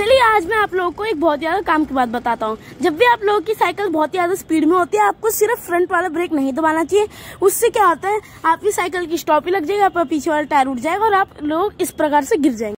चलिए, आज मैं आप लोगों को एक बहुत ज़्यादा काम की बात बताता हूँ। जब भी आप लोगों की साइकिल बहुत ज़्यादा स्पीड में होती है, आपको सिर्फ़ फ्रंट वाला ब्रेक नहीं दबाना चाहिए। उससे क्या होता है, आपकी साइकिल की स्टॉप ही लग जाएगी, आपका पीछे वाला टायर उठ जाएगा और आप लोग इस प्रकार से गिर जाएँगे।